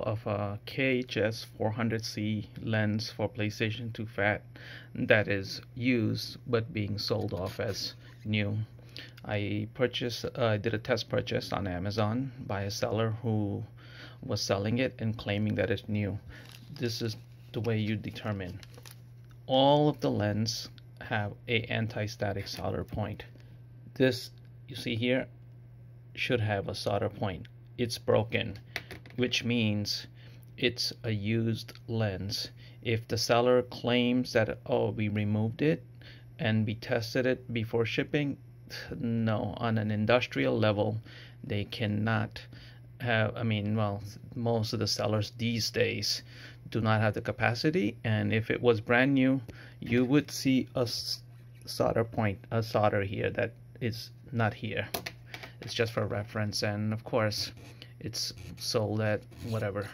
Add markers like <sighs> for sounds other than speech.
of a KHS 400C lens for PlayStation 2 Fat that is used but being sold off as new. I purchased, uh, I did a test purchase on Amazon by a seller who was selling it and claiming that it's new. This is the way you determine. All of the lens have a anti-static solder point. This you see here should have a solder point. It's broken which means it's a used lens. If the seller claims that, oh, we removed it and we tested it before shipping, <sighs> no, on an industrial level, they cannot have, I mean, well, most of the sellers these days do not have the capacity. And if it was brand new, you would see a solder point, a solder here that is not here. It's just for reference. And of course, it's sold at whatever